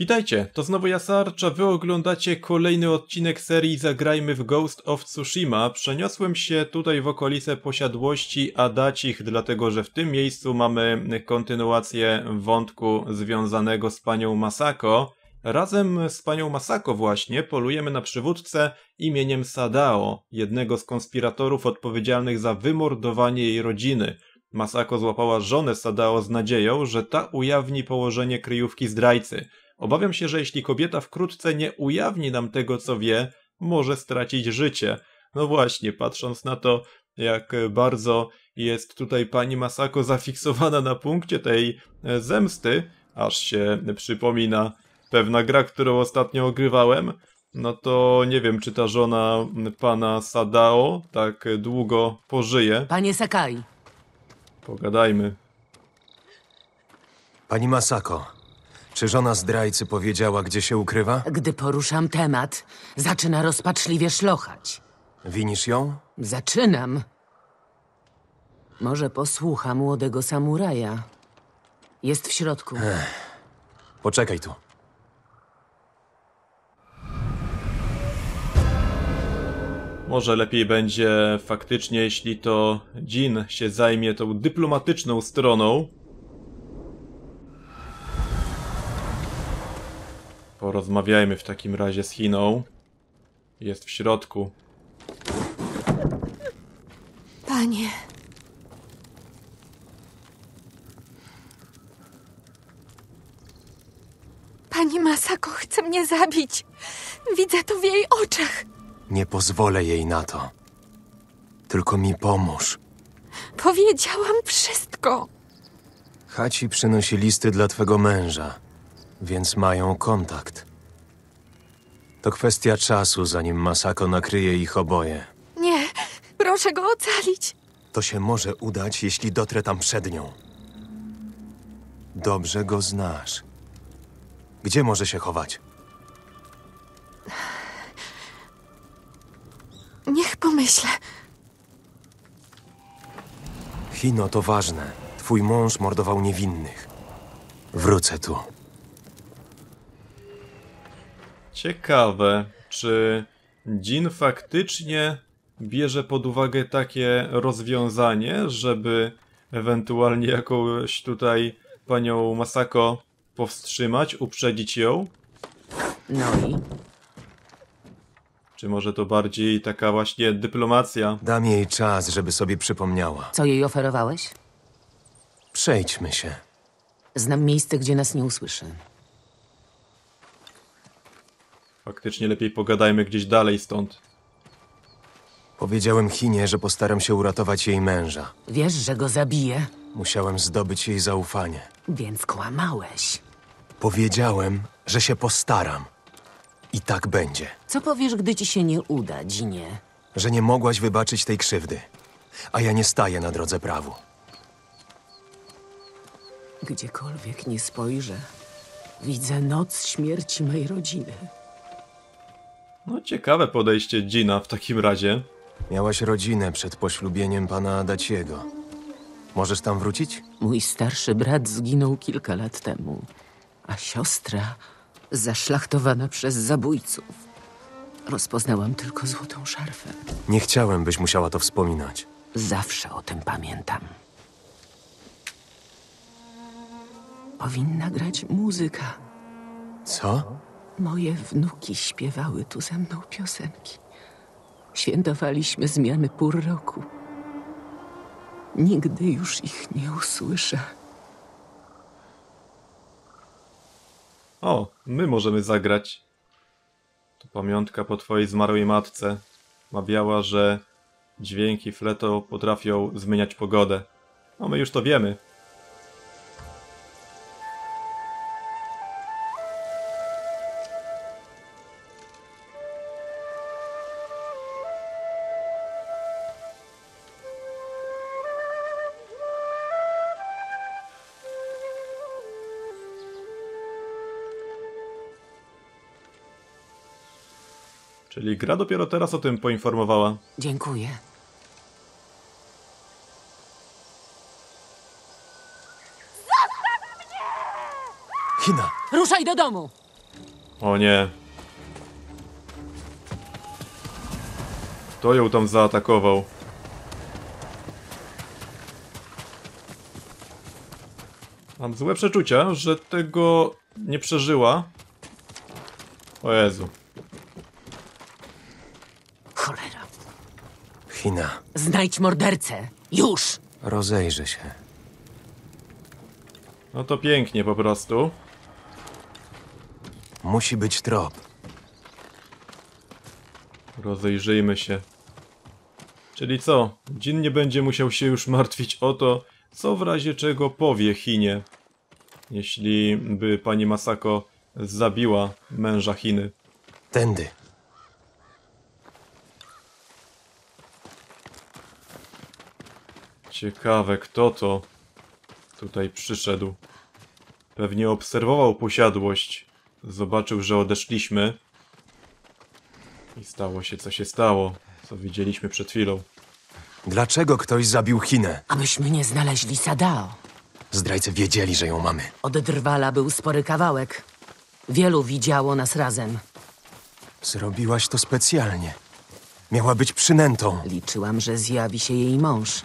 Witajcie, to znowu Jasarcza, wy oglądacie kolejny odcinek serii Zagrajmy w Ghost of Tsushima. Przeniosłem się tutaj w okolice posiadłości Adacich, dlatego że w tym miejscu mamy kontynuację wątku związanego z panią Masako. Razem z panią Masako właśnie polujemy na przywódcę imieniem Sadao, jednego z konspiratorów odpowiedzialnych za wymordowanie jej rodziny. Masako złapała żonę Sadao z nadzieją, że ta ujawni położenie kryjówki zdrajcy. Obawiam się, że jeśli kobieta wkrótce nie ujawni nam tego, co wie, może stracić życie. No właśnie, patrząc na to, jak bardzo jest tutaj pani Masako zafiksowana na punkcie tej e, zemsty, aż się przypomina pewna gra, którą ostatnio ogrywałem, no to nie wiem, czy ta żona pana Sadao tak długo pożyje. Panie Sakai, Pogadajmy. Pani Masako, czy żona zdrajcy powiedziała, gdzie się ukrywa? gdy poruszam temat, zaczyna rozpaczliwie szlochać. Winisz ją? Zaczynam. Może posłucha młodego samuraja. Jest w środku. Poczekaj tu. Może lepiej będzie faktycznie, jeśli to Jin się zajmie tą dyplomatyczną stroną. Porozmawiajmy w takim razie z Chiną. Jest w środku. Panie. Pani Masako chce mnie zabić. Widzę to w jej oczach. Nie pozwolę jej na to. Tylko mi pomóż. Powiedziałam wszystko. Haci przynosi listy dla twego męża, więc mają kontakt. To kwestia czasu, zanim Masako nakryje ich oboje. Nie, proszę go ocalić. To się może udać, jeśli dotrę tam przed nią. Dobrze go znasz. Gdzie może się chować? Niech pomyślę. Hino, to ważne. Twój mąż mordował niewinnych. Wrócę tu. Ciekawe, czy Jin faktycznie bierze pod uwagę takie rozwiązanie, żeby ewentualnie jakąś tutaj panią Masako powstrzymać, uprzedzić ją? No i? Czy może to bardziej taka właśnie dyplomacja? Dam jej czas, żeby sobie przypomniała. Co jej oferowałeś? Przejdźmy się. Znam miejsce, gdzie nas nie usłyszy. Faktycznie lepiej pogadajmy gdzieś dalej stąd. Powiedziałem Chinie, że postaram się uratować jej męża. Wiesz, że go zabiję, Musiałem zdobyć jej zaufanie. więc kłamałeś. Powiedziałem, że się postaram. I tak będzie. Co powiesz, gdy ci się nie uda, Dzinie? Że nie mogłaś wybaczyć tej krzywdy. A ja nie staję na drodze prawu. Gdziekolwiek nie spojrzę, widzę noc śmierci mej rodziny. No ciekawe podejście Gina w takim razie. Miałaś rodzinę przed poślubieniem pana Adaciego. Możesz tam wrócić? Mój starszy brat zginął kilka lat temu, a siostra zaszlachtowana przez zabójców. Rozpoznałam tylko złotą szarfę. Nie chciałem, byś musiała to wspominać. Zawsze o tym pamiętam. Powinna grać muzyka. Co? Moje wnuki śpiewały tu ze mną piosenki. Świętowaliśmy zmiany pór roku. Nigdy już ich nie usłyszę. O, my możemy zagrać. To pamiątka po twojej zmarłej matce. Mawiała, że dźwięki fleto potrafią zmieniać pogodę. No my już to wiemy. Czyli gra dopiero teraz o tym poinformowała. Dziękuję. China! Ruszaj do domu! O nie. Kto ją tam zaatakował? Mam złe przeczucia, że tego nie przeżyła. O Jezu. China, Znajdź mordercę. Już! rozejrzy się. No to pięknie po prostu. Musi być trop. Rozejrzyjmy się. Czyli co? Jin nie będzie musiał się już martwić o to, co w razie czego powie Chinie. Jeśli by pani Masako zabiła męża Chiny. Tędy. Ciekawe, kto to tutaj przyszedł. Pewnie obserwował posiadłość. Zobaczył, że odeszliśmy. I stało się, co się stało. Co widzieliśmy przed chwilą. Dlaczego ktoś zabił Chinę? Abyśmy nie znaleźli Sadao. Zdrajcy wiedzieli, że ją mamy. Od drwala był spory kawałek. Wielu widziało nas razem. Zrobiłaś to specjalnie. Miała być przynętą. Liczyłam, że zjawi się jej mąż.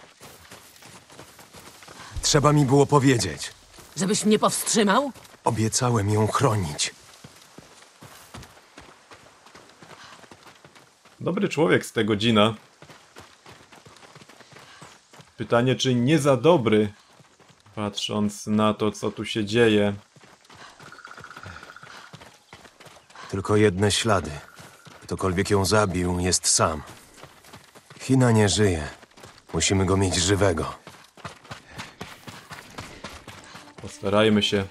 Trzeba mi było powiedzieć. Żebyś mnie powstrzymał? Obiecałem ją chronić. Dobry człowiek z tego Gina. Pytanie, czy nie za dobry, patrząc na to, co tu się dzieje. Tylko jedne ślady. Ktokolwiek ją zabił, jest sam. China nie żyje. Musimy go mieć żywego. Postarajmy się.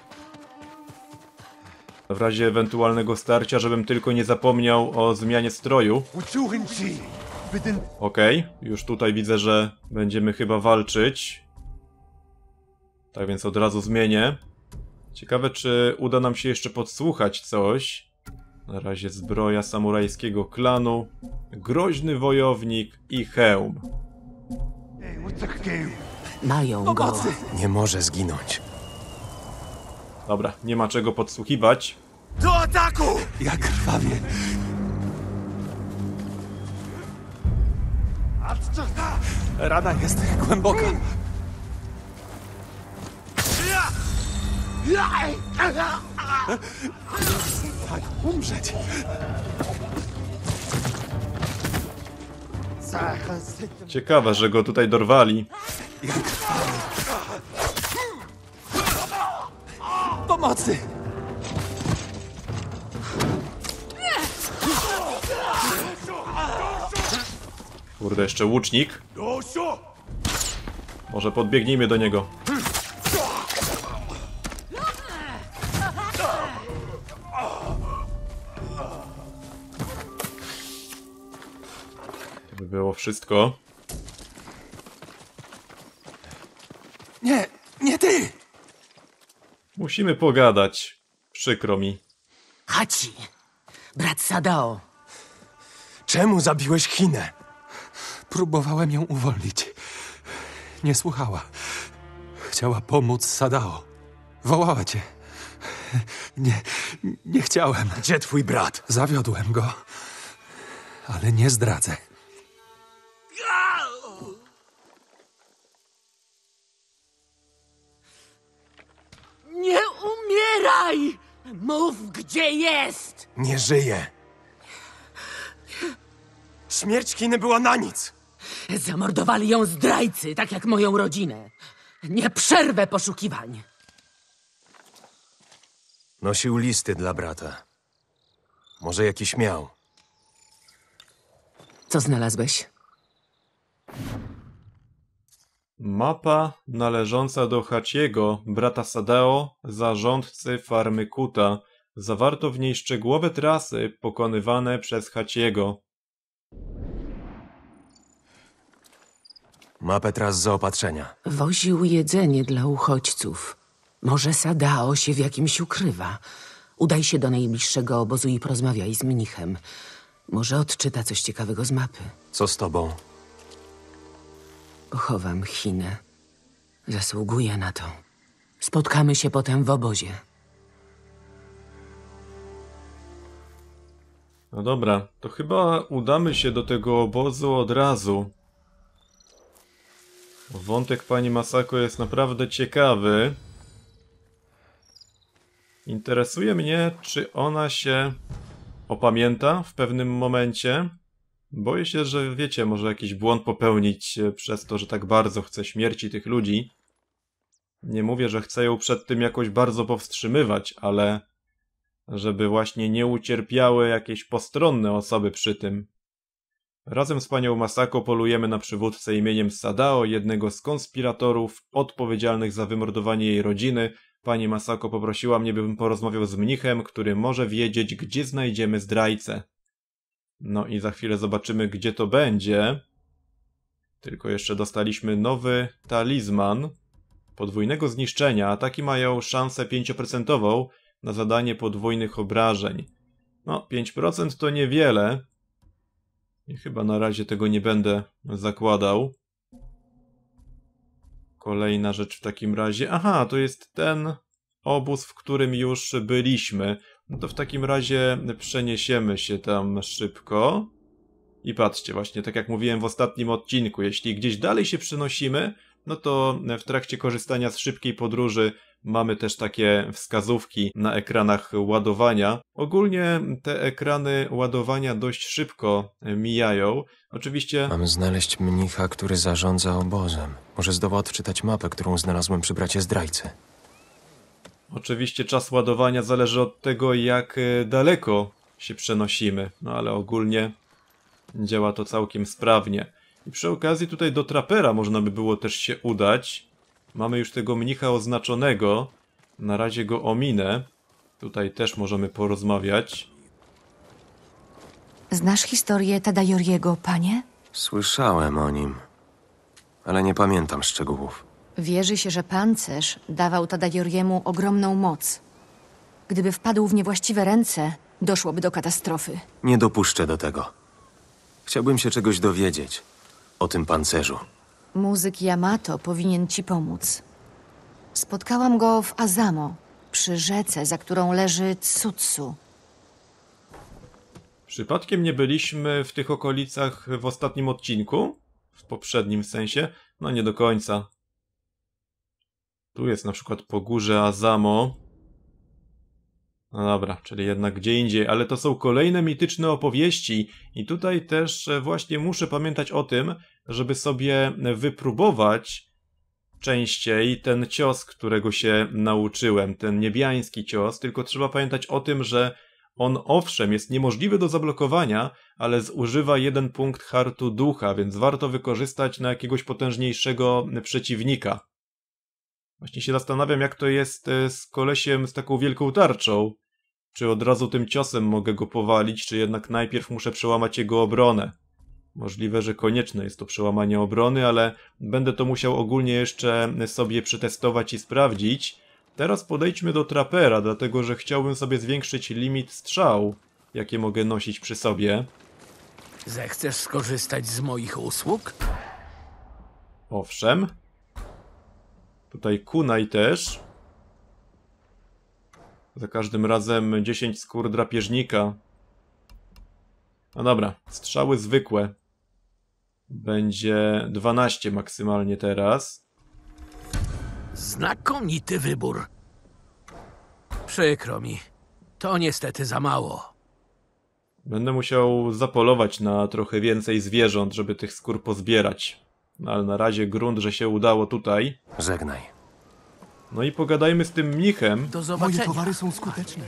W razie ewentualnego starcia, żebym tylko nie zapomniał o zmianie stroju. Okej, już tutaj widzę, że będziemy chyba walczyć. Tak więc od razu zmienię. Ciekawe, czy uda nam się jeszcze podsłuchać coś. Na razie zbroja samurajskiego klanu, groźny wojownik i hełm. Mają go. Nie może zginąć. Dobra, nie ma czego podsłuchiwać. Jak krwawie. Rana jest głęboka. Umrzeć. Ciekawe, że go tutaj dorwali. Pomocy! Kurde, jeszcze łucznik. Może podbiegnijmy do niego. By było wszystko. Nie, nie ty! Musimy pogadać. Przykro mi. Hachi! Brat Sadao. Czemu zabiłeś Chinę? Próbowałem ją uwolnić. Nie słuchała. Chciała pomóc Sadao. Wołała cię. Nie, nie chciałem. Gdzie twój brat? Zawiodłem go. Ale nie zdradzę. Nie umieraj! Mów, gdzie jest! Nie żyje. Śmierć Chiny była na nic. Zamordowali ją zdrajcy, tak jak moją rodzinę. Nie przerwę poszukiwań. Nosił listy dla brata. Może jakiś miał. Co znalazłeś? Mapa należąca do Hachiego, brata Sadeo, zarządcy farmy Kuta. Zawarto w niej szczegółowe trasy pokonywane przez Hachiego. Mapę tras zaopatrzenia. Woził jedzenie dla uchodźców. Może Sadao się w jakimś ukrywa. Udaj się do najbliższego obozu i porozmawiaj z mnichem. Może odczyta coś ciekawego z mapy. Co z tobą? Pochowam Chinę. Zasługuję na to. Spotkamy się potem w obozie. No dobra, to chyba udamy się do tego obozu od razu. Wątek pani Masako jest naprawdę ciekawy. Interesuje mnie, czy ona się opamięta w pewnym momencie. Boję się, że wiecie, może jakiś błąd popełnić e, przez to, że tak bardzo chce śmierci tych ludzi. Nie mówię, że chcę ją przed tym jakoś bardzo powstrzymywać, ale żeby właśnie nie ucierpiały jakieś postronne osoby przy tym. Razem z panią Masako polujemy na przywódcę imieniem Sadao, jednego z konspiratorów odpowiedzialnych za wymordowanie jej rodziny. Pani Masako poprosiła mnie, bym porozmawiał z mnichem, który może wiedzieć, gdzie znajdziemy zdrajcę. No i za chwilę zobaczymy, gdzie to będzie. Tylko jeszcze dostaliśmy nowy talizman podwójnego zniszczenia. Ataki mają szansę 5% na zadanie podwójnych obrażeń. No, 5% to niewiele. I chyba na razie tego nie będę zakładał. Kolejna rzecz w takim razie. Aha, to jest ten obóz, w którym już byliśmy. No to w takim razie przeniesiemy się tam szybko. I patrzcie, właśnie tak jak mówiłem w ostatnim odcinku, jeśli gdzieś dalej się przenosimy, no to w trakcie korzystania z szybkiej podróży mamy też takie wskazówki na ekranach ładowania. Ogólnie te ekrany ładowania dość szybko mijają. Oczywiście Mamy znaleźć mnicha, który zarządza obozem. Może zdoła odczytać mapę, którą znalazłem przy bracie zdrajcy. Oczywiście czas ładowania zależy od tego, jak e, daleko się przenosimy, no ale ogólnie działa to całkiem sprawnie. I przy okazji tutaj do trapera można by było też się udać. Mamy już tego mnicha oznaczonego. Na razie go ominę. Tutaj też możemy porozmawiać. Znasz historię Tadajoriego, panie? Słyszałem o nim, ale nie pamiętam szczegółów. Wierzy się, że pancerz dawał Tadajoriemu ogromną moc. Gdyby wpadł w niewłaściwe ręce, doszłoby do katastrofy. Nie dopuszczę do tego. Chciałbym się czegoś dowiedzieć o tym pancerzu. Muzyk Yamato powinien ci pomóc. Spotkałam go w Azamo, przy rzece, za którą leży Tsutsu. Przypadkiem nie byliśmy w tych okolicach w ostatnim odcinku? W poprzednim sensie? No nie do końca. Tu jest na przykład po górze Azamo. No dobra, czyli jednak gdzie indziej, ale to są kolejne mityczne opowieści i tutaj też e, właśnie muszę pamiętać o tym, żeby sobie wypróbować częściej ten cios, którego się nauczyłem, ten niebiański cios, tylko trzeba pamiętać o tym, że on owszem jest niemożliwy do zablokowania, ale zużywa jeden punkt hartu ducha, więc warto wykorzystać na jakiegoś potężniejszego przeciwnika. Właśnie się zastanawiam, jak to jest e, z kolesiem z taką wielką tarczą. Czy od razu tym ciosem mogę go powalić, czy jednak najpierw muszę przełamać jego obronę. Możliwe, że konieczne jest to przełamanie obrony, ale będę to musiał ogólnie jeszcze sobie przetestować i sprawdzić. Teraz podejdźmy do trapera, dlatego że chciałbym sobie zwiększyć limit strzał, jakie mogę nosić przy sobie. Zechcesz skorzystać z moich usług? Owszem. Tutaj kunaj też. Za każdym razem 10 skór drapieżnika. No dobra, strzały zwykłe. Będzie 12 maksymalnie teraz. Znakomity wybór. Przykro mi. To niestety za mało. Będę musiał zapolować na trochę więcej zwierząt, żeby tych skór pozbierać. No ale na razie grunt, że się udało tutaj. Żegnaj. No i pogadajmy z tym mnichem. Do Moje zobaczenia. towary są skuteczne.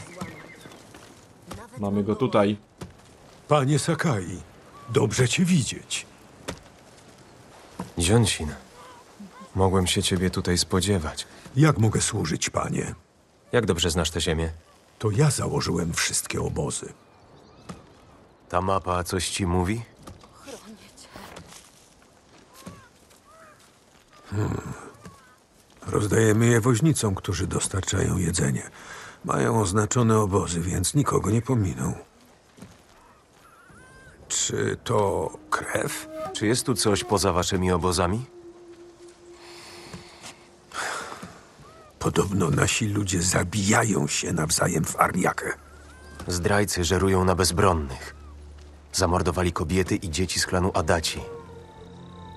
Mamy go tutaj. Panie Sakai, dobrze cię widzieć. Dzionsin, mogłem się ciebie tutaj spodziewać. Jak mogę służyć, panie? Jak dobrze znasz tę ziemię? To ja założyłem wszystkie obozy. Ta mapa coś ci mówi? Rozdajemy je woźnicom, którzy dostarczają jedzenie. Mają oznaczone obozy, więc nikogo nie pominą. Czy to krew? Czy jest tu coś poza waszymi obozami? Podobno nasi ludzie zabijają się nawzajem w Ariakę. Zdrajcy żerują na bezbronnych. Zamordowali kobiety i dzieci z klanu Adaci.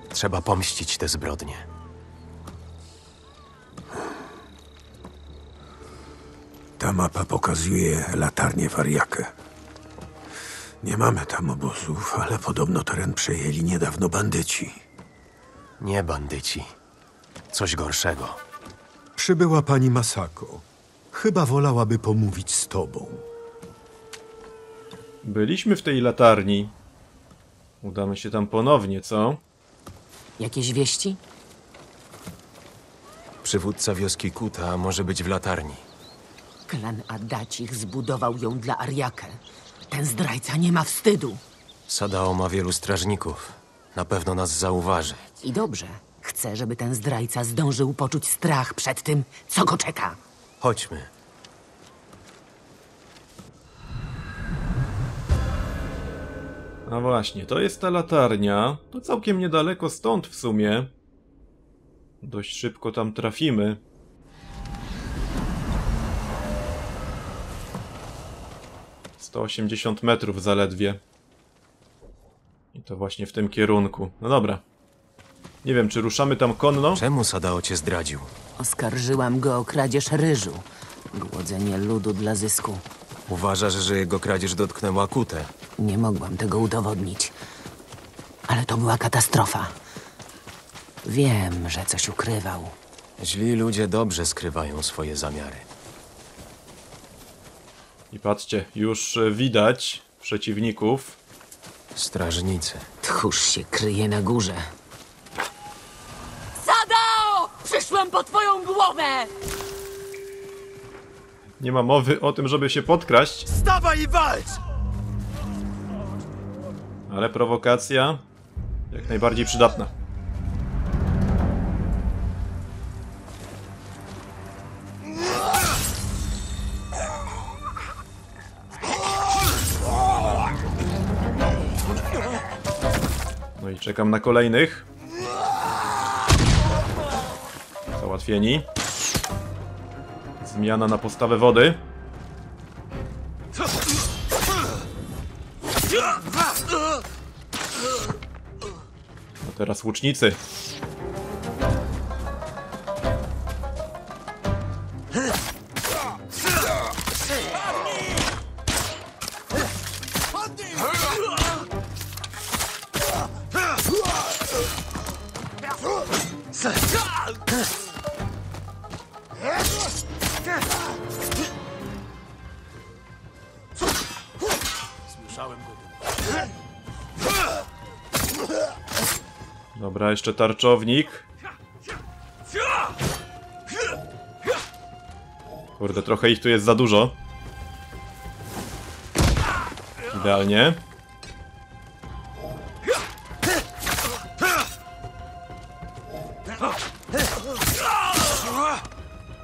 Trzeba pomścić te zbrodnie. Ta mapa pokazuje latarnię Wariakę. Nie mamy tam obozów, ale podobno teren przejęli niedawno bandyci. Nie bandyci. Coś gorszego. Przybyła pani Masako. Chyba wolałaby pomówić z tobą. Byliśmy w tej latarni. Udamy się tam ponownie, co? Jakieś wieści? Przywódca wioski Kuta może być w latarni. Klan Adacich zbudował ją dla Ariake. Ten zdrajca nie ma wstydu. Sadao ma wielu strażników. Na pewno nas zauważy. I dobrze. Chcę, żeby ten zdrajca zdążył poczuć strach przed tym, co go czeka. Chodźmy. A właśnie, to jest ta latarnia. To całkiem niedaleko stąd w sumie. Dość szybko tam trafimy. Sto osiemdziesiąt metrów zaledwie. I to właśnie w tym kierunku. No dobra. Nie wiem, czy ruszamy tam konno? Czemu Sadao cię zdradził? Oskarżyłam go o kradzież ryżu. Głodzenie ludu dla zysku. Uważasz, że jego kradzież dotknęła Kutę. Nie mogłam tego udowodnić. Ale to była katastrofa. Wiem, że coś ukrywał. Źli ludzie dobrze skrywają swoje zamiary. I patrzcie, już e, widać przeciwników. Strażnicy. Tchórz się kryje na górze. Sadao! Przyszłam po twoją głowę! Nie ma mowy o tym, żeby się podkraść. Stawaj i walcz! Ale prowokacja jak najbardziej przydatna. Czekam na kolejnych. Załatwieni. Zmiana na postawę wody. A teraz łucznicy. Jeszcze tarczownik. Kurde, trochę ich tu jest za dużo. Idealnie.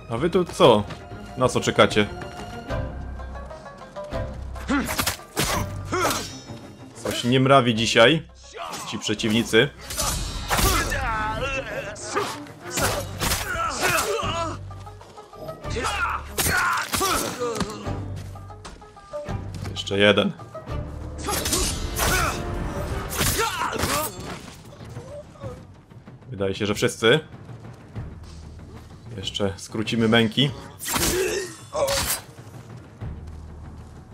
A wy tu co? Na co czekacie? Coś nie mrawi dzisiaj. Ci przeciwnicy. Jeszcze jeden. Wydaje się, że wszyscy. Jeszcze skrócimy męki.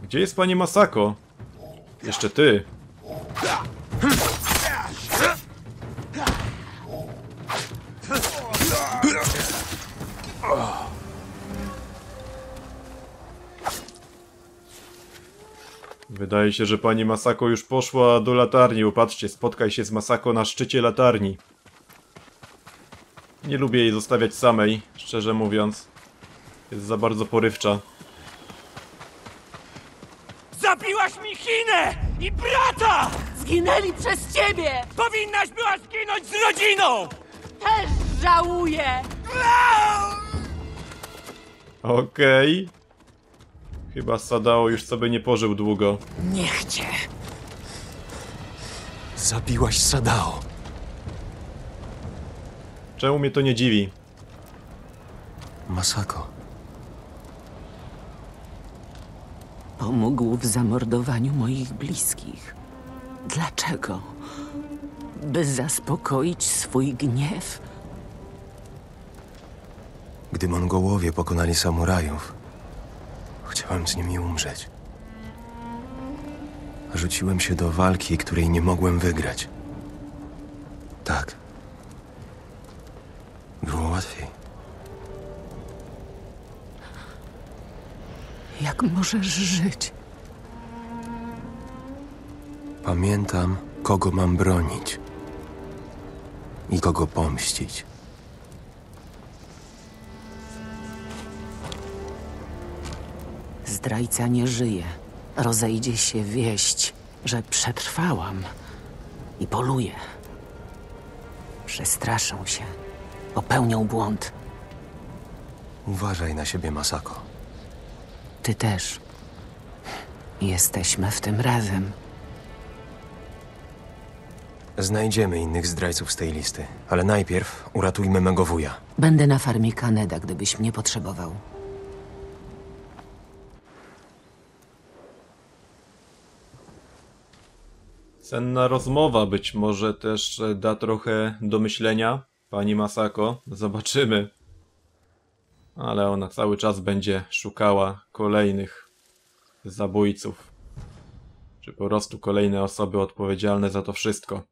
Gdzie jest pani Masako? Jeszcze ty. Wydaje się, że pani Masako już poszła do latarni. Upatrzcie, spotkaj się z Masako na szczycie latarni. Nie lubię jej zostawiać samej, szczerze mówiąc. Jest za bardzo porywcza. Zabiłaś mi Chinę i brata! Zginęli przez ciebie! Powinnaś była zginąć z rodziną! Też żałuję! Okej. Chyba Sadao już sobie nie pożył długo. Niech cię. Zabiłaś Sadao. Czemu mnie to nie dziwi? Masako. Pomógł w zamordowaniu moich bliskich. Dlaczego? By zaspokoić swój gniew? Gdy Mongołowie pokonali samurajów, chciałem z nimi umrzeć. Rzuciłem się do walki, której nie mogłem wygrać. Tak. Było łatwiej. Jak możesz żyć? Pamiętam, kogo mam bronić i kogo pomścić. Zdrajca nie żyje. Rozejdzie się wieść, że przetrwałam i poluje. Przestraszą się. Popełnią błąd. Uważaj na siebie, Masako. Ty też. Jesteśmy w tym razem. Znajdziemy innych zdrajców z tej listy, ale najpierw uratujmy mego wuja. Będę na farmie Kaneda, gdybyś mnie potrzebował. Cenna rozmowa być może też e, da trochę do myślenia pani Masako. Zobaczymy. Ale ona cały czas będzie szukała kolejnych zabójców. Czy po prostu kolejne osoby odpowiedzialne za to wszystko.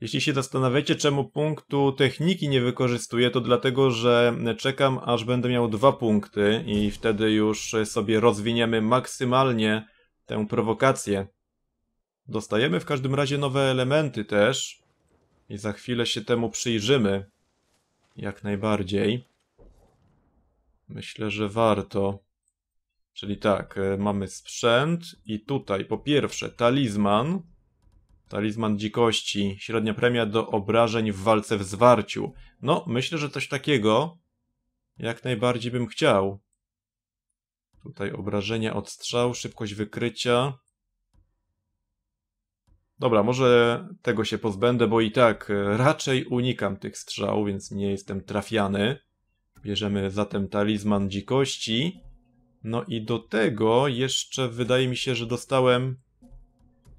Jeśli się zastanawiacie, czemu punktu techniki nie wykorzystuję, to dlatego, że czekam, aż będę miał dwa punkty i wtedy już sobie rozwiniemy maksymalnie tę prowokację. Dostajemy w każdym razie nowe elementy też i za chwilę się temu przyjrzymy. Jak najbardziej. Myślę, że warto. Czyli tak, e, mamy sprzęt i tutaj po pierwsze talizman. Talizman dzikości, średnia premia do obrażeń w walce w zwarciu. No, myślę, że coś takiego jak najbardziej bym chciał. Tutaj obrażenia od strzał, szybkość wykrycia. Dobra, może tego się pozbędę, bo i tak e, raczej unikam tych strzał, więc nie jestem trafiany. Bierzemy zatem talizman dzikości. No i do tego jeszcze wydaje mi się, że dostałem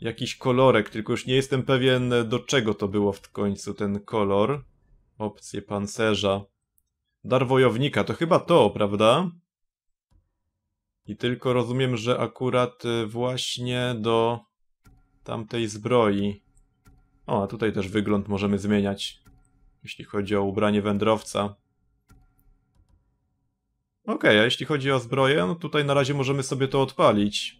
jakiś kolorek, tylko już nie jestem pewien do czego to było w końcu ten kolor. Opcje pancerza. Dar wojownika, to chyba to, prawda? I tylko rozumiem, że akurat y, właśnie do tamtej zbroi. O, a tutaj też wygląd możemy zmieniać, jeśli chodzi o ubranie wędrowca. Ok, a jeśli chodzi o zbroję, no tutaj na razie możemy sobie to odpalić.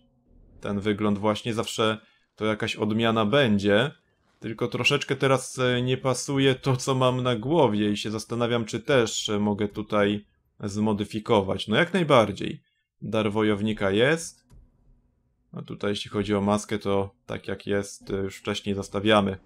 Ten wygląd właśnie zawsze to jakaś odmiana będzie. Tylko troszeczkę teraz e, nie pasuje to, co mam na głowie i się zastanawiam, czy też e, mogę tutaj zmodyfikować. No jak najbardziej. Dar wojownika jest. A tutaj jeśli chodzi o maskę, to tak jak jest, e, już wcześniej zostawiamy.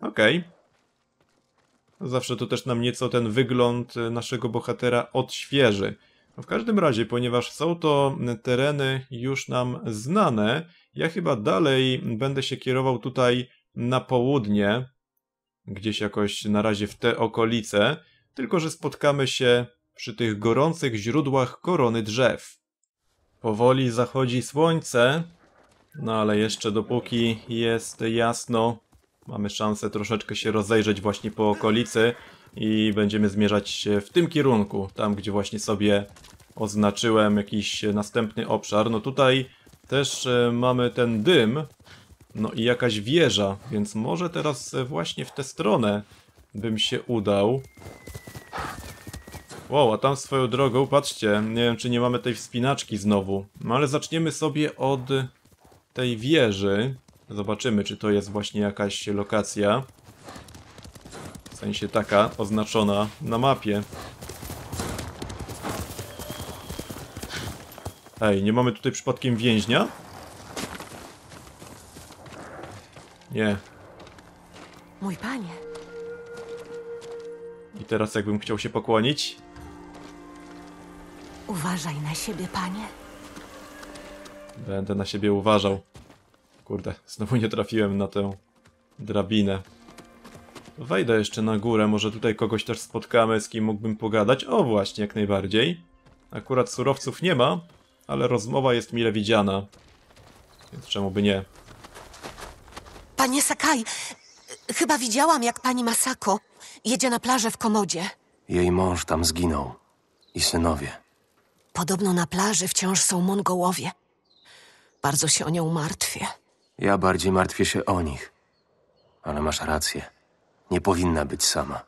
Okej. Okay. Zawsze to też nam nieco ten wygląd naszego bohatera odświeży. W każdym razie, ponieważ są to tereny już nam znane, ja chyba dalej będę się kierował tutaj na południe, gdzieś jakoś na razie w te okolice, tylko że spotkamy się przy tych gorących źródłach korony drzew. Powoli zachodzi słońce, no ale jeszcze dopóki jest jasno, mamy szansę troszeczkę się rozejrzeć właśnie po okolicy i będziemy zmierzać w tym kierunku, tam gdzie właśnie sobie oznaczyłem jakiś następny obszar. No tutaj też e, mamy ten dym, no i jakaś wieża, więc może teraz właśnie w tę stronę bym się udał. Wow, a tam swoją drogą, patrzcie, nie wiem czy nie mamy tej wspinaczki znowu. No ale zaczniemy sobie od tej wieży. Zobaczymy, czy to jest właśnie jakaś lokacja. W sensie taka, oznaczona na mapie. Ej, nie mamy tutaj przypadkiem więźnia? Nie. Mój panie. I teraz jakbym chciał się pokłonić? Uważaj na siebie, panie. Będę na siebie uważał. Kurde, znowu nie trafiłem na tę drabinę. Wejdę jeszcze na górę, może tutaj kogoś też spotkamy, z kim mógłbym pogadać. O właśnie, jak najbardziej. Akurat surowców nie ma, ale rozmowa jest mile widziana. Więc czemu by nie? Panie Sakai, chyba widziałam, jak pani Masako jedzie na plażę w Komodzie. Jej mąż tam zginął. I synowie. Podobno na plaży wciąż są Mongołowie. Bardzo się o nią martwię. Ja bardziej martwię się o nich. Ale masz rację. Nie powinna być sama.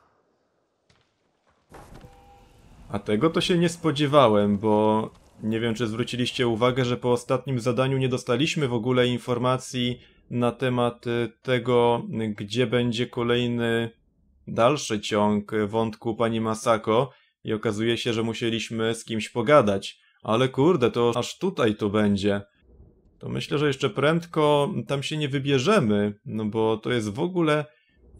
A tego to się nie spodziewałem, bo nie wiem, czy zwróciliście uwagę, że po ostatnim zadaniu nie dostaliśmy w ogóle informacji na temat y, tego, gdzie będzie kolejny dalszy ciąg wątku pani Masako i okazuje się, że musieliśmy z kimś pogadać. Ale kurde, to aż tutaj to będzie. To myślę, że jeszcze prędko tam się nie wybierzemy, no bo to jest w ogóle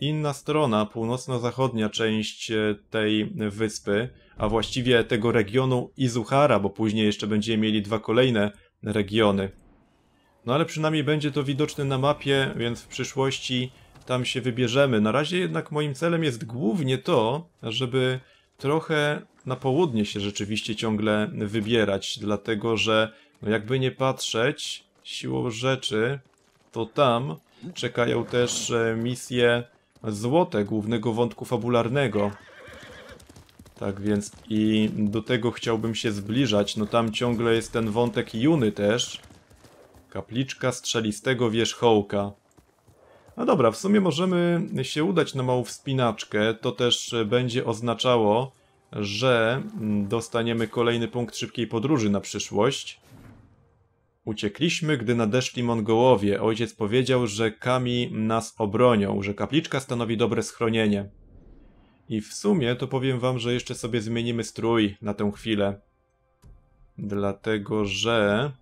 inna strona, północno-zachodnia część e, tej wyspy, a właściwie tego regionu Izuhara, bo później jeszcze będziemy mieli dwa kolejne regiony. No ale przynajmniej będzie to widoczne na mapie, więc w przyszłości tam się wybierzemy. Na razie jednak moim celem jest głównie to, żeby trochę na południe się rzeczywiście ciągle wybierać, dlatego że no jakby nie patrzeć, siłą rzeczy, to tam czekają też e, misje złote głównego wątku fabularnego. Tak więc i do tego chciałbym się zbliżać. No tam ciągle jest ten wątek Juny też. Kapliczka strzelistego wierzchołka. No dobra, w sumie możemy się udać na małą wspinaczkę. To też będzie oznaczało, że dostaniemy kolejny punkt szybkiej podróży na przyszłość. Uciekliśmy, gdy nadeszli Mongołowie. Ojciec powiedział, że Kami nas obronią, że kapliczka stanowi dobre schronienie. I w sumie to powiem wam, że jeszcze sobie zmienimy strój na tę chwilę. Dlatego, że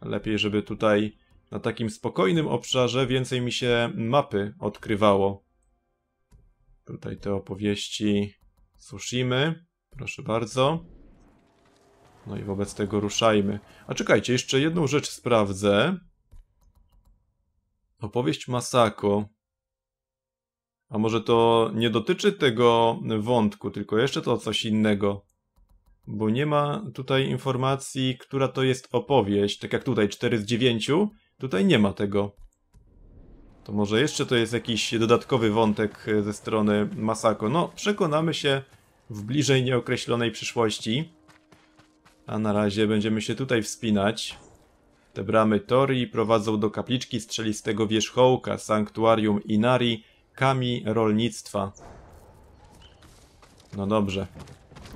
lepiej, żeby tutaj na takim spokojnym obszarze więcej mi się mapy odkrywało. Tutaj te opowieści Sushimy. Proszę bardzo. No i wobec tego ruszajmy. A czekajcie, jeszcze jedną rzecz sprawdzę. Opowieść Masako. A może to nie dotyczy tego wątku, tylko jeszcze to coś innego. Bo nie ma tutaj informacji, która to jest opowieść. Tak jak tutaj 4 z 9, tutaj nie ma tego. To może jeszcze to jest jakiś dodatkowy wątek ze strony Masako. No, przekonamy się w bliżej nieokreślonej przyszłości. A na razie będziemy się tutaj wspinać. Te bramy Tori prowadzą do kapliczki strzelistego wierzchołka, sanktuarium Inari, kami rolnictwa. No dobrze.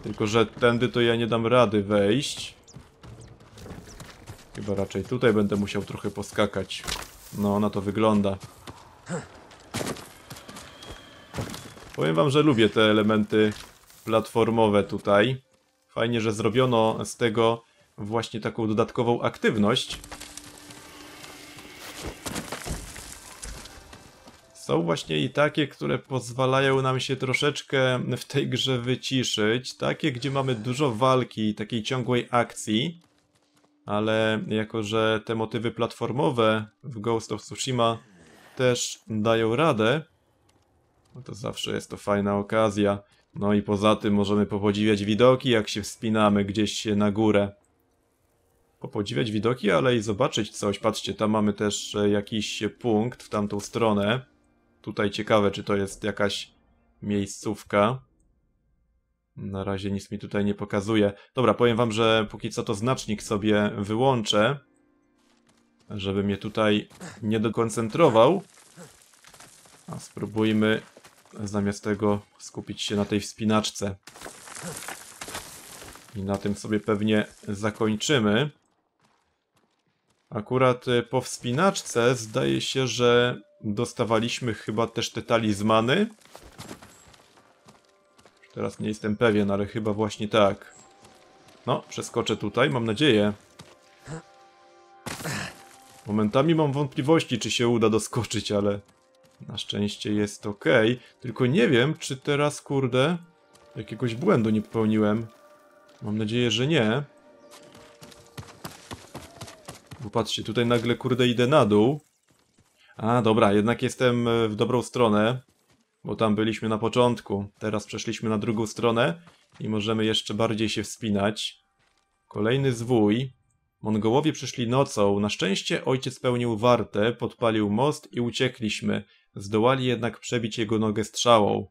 Tylko, że tędy to ja nie dam rady wejść. Chyba raczej tutaj będę musiał trochę poskakać. No, na to wygląda. Powiem wam, że lubię te elementy platformowe tutaj. Fajnie, że zrobiono z tego właśnie taką dodatkową aktywność. Są właśnie i takie, które pozwalają nam się troszeczkę w tej grze wyciszyć. Takie, gdzie mamy dużo walki, takiej ciągłej akcji. Ale jako, że te motywy platformowe w Ghost of Tsushima też dają radę, no to zawsze jest to fajna okazja. No i poza tym możemy popodziwiać widoki, jak się wspinamy gdzieś na górę. Popodziwiać widoki, ale i zobaczyć coś. Patrzcie, tam mamy też e, jakiś punkt w tamtą stronę. Tutaj ciekawe, czy to jest jakaś miejscówka. Na razie nic mi tutaj nie pokazuje. Dobra, powiem wam, że póki co to znacznik sobie wyłączę. Żeby mnie tutaj nie dokoncentrował. A spróbujmy zamiast tego skupić się na tej wspinaczce. I na tym sobie pewnie zakończymy. Akurat y, po wspinaczce zdaje się, że dostawaliśmy chyba też te talizmany. Teraz nie jestem pewien, ale chyba właśnie tak. No, przeskoczę tutaj, mam nadzieję. Momentami mam wątpliwości, czy się uda doskoczyć, ale na szczęście jest ok. Tylko nie wiem, czy teraz, kurde, jakiegoś błędu nie popełniłem. Mam nadzieję, że nie. Bo patrzcie, tutaj nagle, kurde, idę na dół. A, dobra, jednak jestem e, w dobrą stronę. Bo tam byliśmy na początku. Teraz przeszliśmy na drugą stronę i możemy jeszcze bardziej się wspinać. Kolejny zwój. Mongołowie przyszli nocą. Na szczęście ojciec pełnił wartę, podpalił most i uciekliśmy. Zdołali jednak przebić jego nogę strzałą.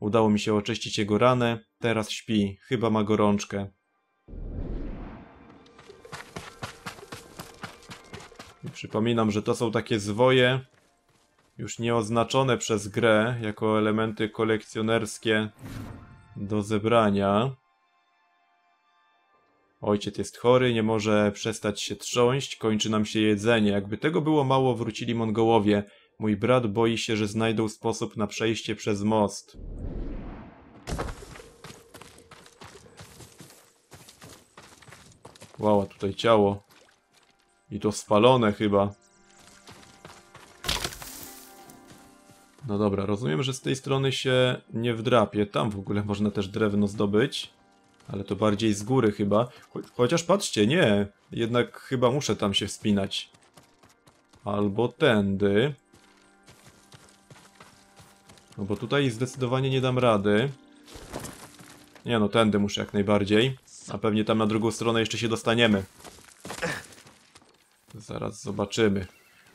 Udało mi się oczyścić jego ranę. Teraz śpi. Chyba ma gorączkę. I przypominam, że to są takie zwoje już nieoznaczone przez grę jako elementy kolekcjonerskie do zebrania. Ojciec jest chory, nie może przestać się trząść, kończy nam się jedzenie. Jakby tego było mało, wrócili Mongołowie. Mój brat boi się, że znajdą sposób na przejście przez most. Wow, tutaj ciało. I to spalone chyba. No dobra, rozumiem, że z tej strony się nie wdrapie. Tam w ogóle można też drewno zdobyć. Ale to bardziej z góry chyba. Cho chociaż patrzcie, nie. Jednak chyba muszę tam się wspinać. Albo tędy. No bo tutaj zdecydowanie nie dam rady. Nie no, tędy muszę jak najbardziej. A pewnie tam na drugą stronę jeszcze się dostaniemy. Zaraz zobaczymy.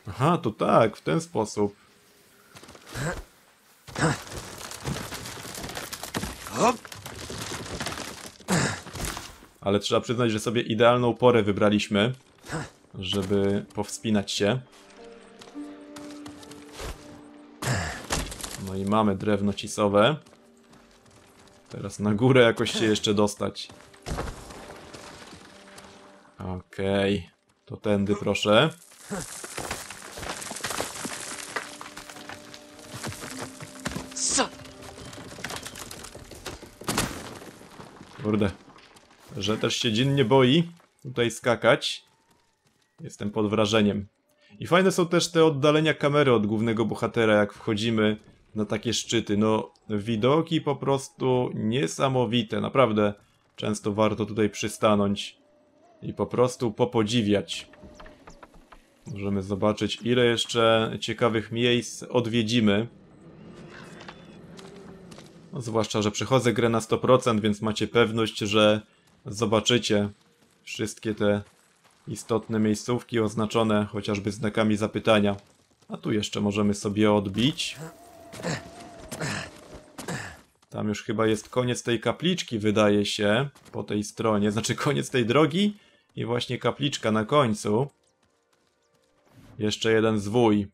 Aha, to tak, w ten sposób. Ale trzeba przyznać, że sobie idealną porę wybraliśmy, żeby powspinać się. No i mamy drewno cisowe. Teraz na górę jakoś się jeszcze dostać. Okej. Okay. To tędy proszę. Kurde. Że też się dziennie boi tutaj skakać. Jestem pod wrażeniem. I fajne są też te oddalenia kamery od głównego bohatera, jak wchodzimy na takie szczyty. No, widoki po prostu niesamowite. Naprawdę często warto tutaj przystanąć i po prostu popodziwiać. Możemy zobaczyć, ile jeszcze ciekawych miejsc odwiedzimy. No, zwłaszcza, że przechodzę grę na 100%, więc macie pewność, że zobaczycie wszystkie te istotne miejscówki oznaczone chociażby znakami zapytania. A tu jeszcze możemy sobie odbić. Tam już chyba jest koniec tej kapliczki, wydaje się, po tej stronie. Znaczy koniec tej drogi i właśnie kapliczka na końcu. Jeszcze jeden zwój.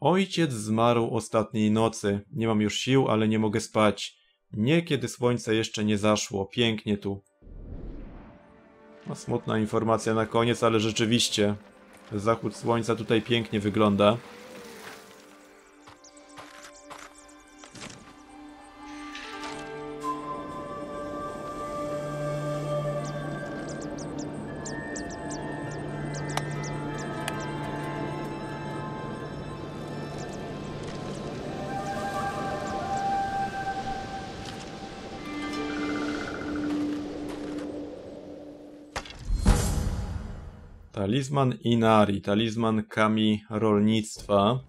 Ojciec zmarł ostatniej nocy. Nie mam już sił, ale nie mogę spać. Nie kiedy słońce jeszcze nie zaszło. Pięknie tu. No, smutna informacja na koniec, ale rzeczywiście zachód słońca tutaj pięknie wygląda. Talizman Inari, talizman Kami rolnictwa.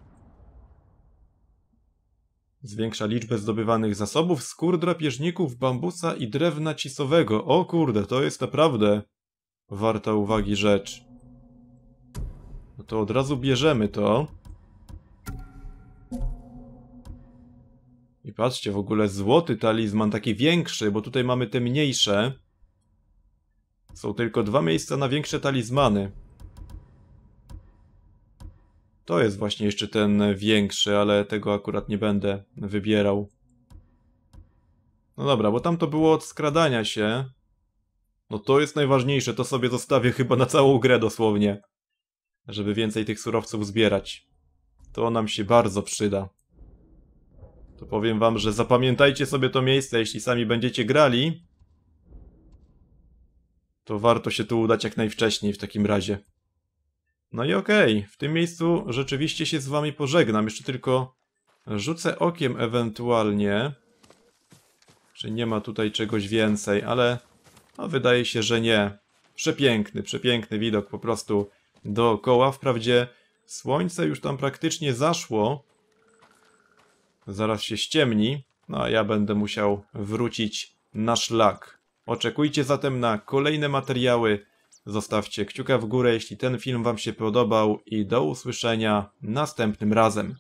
Zwiększa liczbę zdobywanych zasobów skór drapieżników, bambusa i drewna cisowego. O kurde, to jest naprawdę warta uwagi rzecz. No to od razu bierzemy to. I patrzcie, w ogóle złoty talizman, taki większy, bo tutaj mamy te mniejsze. Są tylko dwa miejsca na większe talizmany. To jest właśnie jeszcze ten większy, ale tego akurat nie będę wybierał. No dobra, bo tam to było od skradania się. No to jest najważniejsze, to sobie zostawię chyba na całą grę dosłownie. Żeby więcej tych surowców zbierać. To nam się bardzo przyda. To powiem wam, że zapamiętajcie sobie to miejsce, jeśli sami będziecie grali. To warto się tu udać jak najwcześniej w takim razie. No i okej, okay. w tym miejscu rzeczywiście się z wami pożegnam. Jeszcze tylko rzucę okiem ewentualnie. Czy nie ma tutaj czegoś więcej, ale no, wydaje się, że nie. Przepiękny, przepiękny widok po prostu dookoła. Wprawdzie słońce już tam praktycznie zaszło. Zaraz się ściemni, no a ja będę musiał wrócić na szlak. Oczekujcie zatem na kolejne materiały Zostawcie kciuka w górę, jeśli ten film Wam się podobał i do usłyszenia następnym razem.